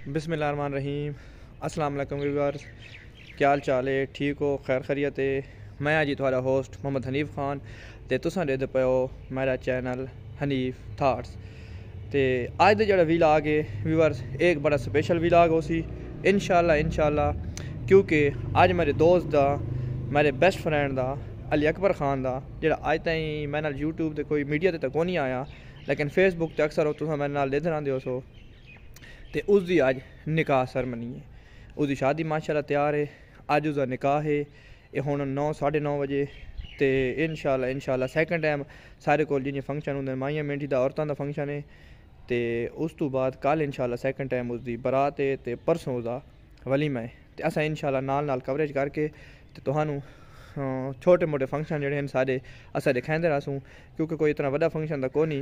बिसमान रहीम अस्सलाम वालेकुम व्यूअर्स। क्या हाल चाल है? ठीक हो? खैर खरीत है। मैं आज थोड़ा होस्ट मोहम्मद हनीफ खान तो तुसा दे पे हो, मेरा चैनल हनीफ थाट्स। तो अज का जो विलाग है, व्यूअर्स, एक बड़ा स्पेशल विलाग हो सी इनशाला इनशाला क्योंकि अज मेरे दोस्त का मेरे बेस्ट फ्रेंड का अली अकबर खान का जो अज तीन मैं यूट्यूब कोई मीडिया से तो कौन नहीं आया, लेकिन फेसबुक तो अक्सर तुम मेरे नाल लेते रहते हो, सो तो उसकी अज निकाह सरमनी है उसकी शादी माशाल्लाह तैयार है अज उसका निकाह है ये हूँ नौ साढ़े नौ बजे तो इन शाला इन शाला सैकेंड टाइम सारे को जिन्हें फ़ंक्शन होंगे माइया मेंढी का औरतों का फ़ंक्शन है तो उस तो बाद कल इन शाला सैकेंड टाइम उसकी बरात है तो परसों उसका वलीमा है तो अस इन शाला नाल नाल कवरेज करके तो तू छोटे मोटे फ़ंक्शन जोड़े हैं सारे अस दिखाते रहसूँ क्योंकि कोई इतना बड़ा फ़ंक्शन तो कौन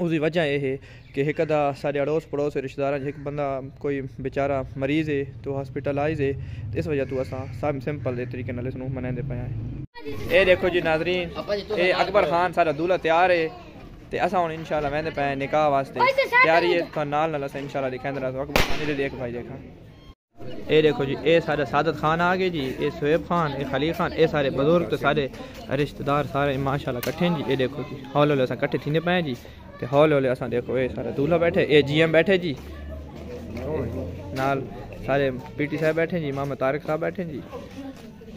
उसकी वजह यह है कि एक अदा सारे अड़ोस पड़ोस रिश्तेदार एक बंदा कोई बेचारा मरीज़ है तो हॉस्पिटलाइज है इस वजह तू अस सब सिंपल तरीके इसनू मनाते पे हैं ये देखो जी नाजरीन ये अकबर खान सारा दूल्हा तैयार है तो अस हूँ इंशाल्लाह वहदे पे निकाह वास्ते। तैयारी है तो नाल नाल अकबर खान देख भाई देखा। ये देखो जी ये सारे सादत खान आ गए जी ये शुएब खान ये खलील खान ये सारे बुज़ुर्ग तो सारे रिश्तेदार सारे माशाल्लाह कट्ठे जी। ये देखो जी हौले हौले कट्ठे थीने पे जी। तो हौले हौले अस देखो ये सारे दूल्हा बैठे ये जी एम बैठे जी नाल सारे पी टी साहब बैठे जी मोहम्मद तारिक साहब बैठे जी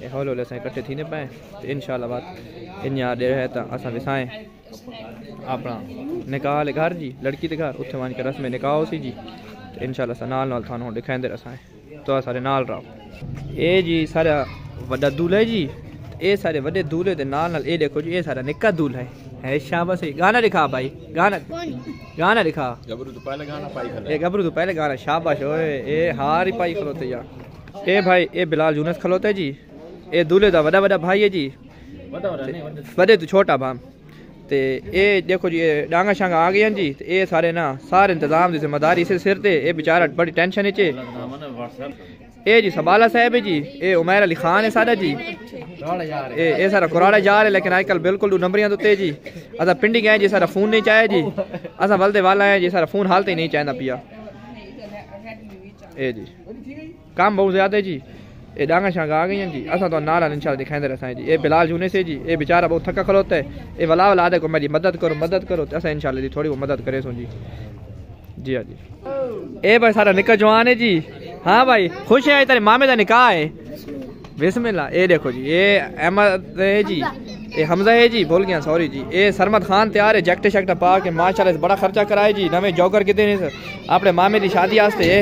ये हौले हौले असें कट्ठे थीने पे तो इन बात इन याद है तो अस विसाएँ अपना निकाह वाले घर जी लड़की के घर उत्थे के रस्म निकाह सी जी तो इन शाला नाल नाल थानू दिखाते रसाएँ तो सारे नाल रहो ये जी सारा वड्डा दूल्हा जी ये सारे वड्डे दूल्हे दे नाल नाल ये देखो जी ये सारा निक्का दूल्हा है है शाबाश गाना दिखा भाई गाना गाना दिखा। गबरू तो पहले गाना पाई खले ए गबरू तो पहले गाना शाबाश ओए ए हार ही पाई खलोते यार ए भाई ए बिलाल यूनुस खलोते जी। ए दूल्हे दा बड़ा बड़ा भाई है जी। बड़े तो छोटा भाम। ते ए देखो जी डांगा शांगा आ गए जी। ते ए सारे ना सारे इंतज़ाम दी ज़िम्मेदारी से सिर ते। ए बेचारा बड़ी टेंशन च ए जी, सबाला साहब है जी, ए उमैर अली खान है सारा जी। ए ए सारा कुराड़ा जा रहे, लेकिन आजकल बिल्कुल नंबरियाँ तो जी। असा पिंडी गए जी सारा फ़ोन नहीं चाहे जी। असा बलदे वाला है जी सारा फ़ोन हालते ही नहीं चाहता पिया। ए जी, काम बहुत ज़्यादा है जी। ए, डांगा शांगा आ गई हैं जी। असा तो नारा इंशाल्लाह दिखाते रहा जी। ए, बिलाल जूने से जी, ए बेचारा बहुत थका खलोता है। ए, वला वला दे को मेरी मदद करो मदद करो तो असा इंशाल्लाह जी थोड़ी वो मदद करे सो जी। जी हाँ जी। ए भाई सारा निका जवान है जी। हाँ भाई, खुश है तेरे मामे का निकाह है। बिस्मिल्लाह, ये देखो जी, ये अहमद है जी, ये हमजा है जी बोल गया सॉरी जी। ये सरमद खान तैयार है, जैकट शैकट पा के, माशाल्लाह बड़ा खर्चा कराए जी, नवे जॉगर कितने ने अपने मामे की शादी आस्ते, ये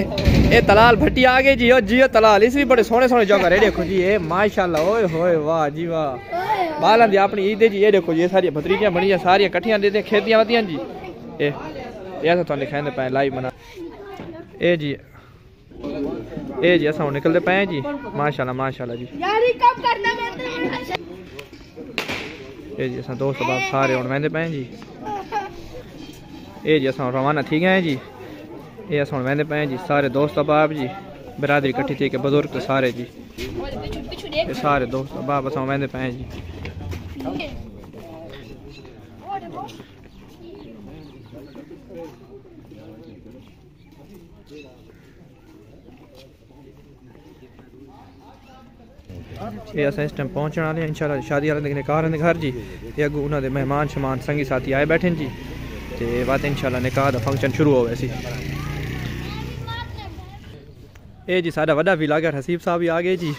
ये तलाल भट्टी आ गए जी, ओ जी तलाल, इस भी बड़े सोने सोने जॉगर है देखो जी, ये माशाल्लाह, ओए होए, वाह जी वाह। बालन दी अपनी ईद है जी, ये देखो जी, ये सारी भतरीजियाँ बनी सारियाँ कट्ठियाँ दे खेतियाँ वतियाँ जी। ये ये तो लिखाए पे लाइव मना। ए जी ए जी असा निकलते पे जी माशाल्लाह माशाल्लाह जी ए जी असा दोस्त बाप सारे हूँ वहदे पे जी ए जी असा रवाना थी गए जी ये अस हूँ वहदे पे जी सारे दोस्त बाप जी बरादरी कट्ठी थी के बुज़ुर्ग सारे जी सारे दोस्त बाप असा वहदे पे जी अस टाइम पहुँचने वाले इंशाल्लाह शादी वाले जी अगू उन्होंने मेहमान शमान संगी साथी आए बैठे जी तो बात फ़ंक्शन शुरू हो वैसी ये जी सारा वड्डा भी लागर हसीब साहब भी आ गए जी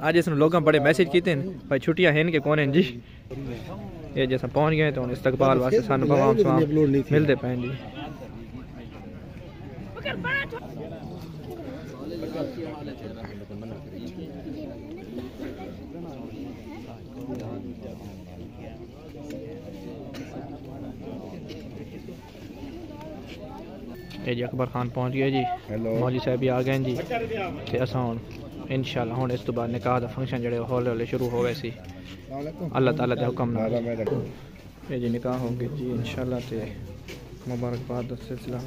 अज इस बड़े मैसेज किए छुट्टियाँ हैं कौन जी ये जैसा पहुँच गए तो इस्तकबाल सानू पवाम मिलते जी जी अकबर खान पहुँच गया जी। मौली साहब भी आ गए जी तो अस हूँ इनशाला हूँ इस तो बाद निकाह का फ़ंक्शन जोड़े हौले हौले शुरू हो गए अल्लाह ताला के हुक्म ये जी निकाह होंगे जी इनशाला तो मुबारकबाद सिलसिला।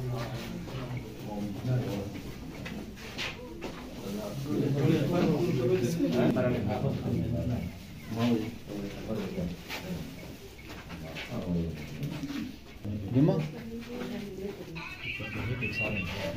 एक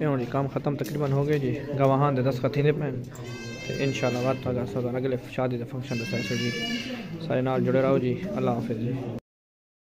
जी काम ख़त्म तकरीबन हो गया जी। गवाहान दे दस खतीने पे तो इन शाला अगले शादी के फ़ंक्शन दस जी। सारे नाल जुड़े रहो जी। अल्लाह हाफिज़ जी।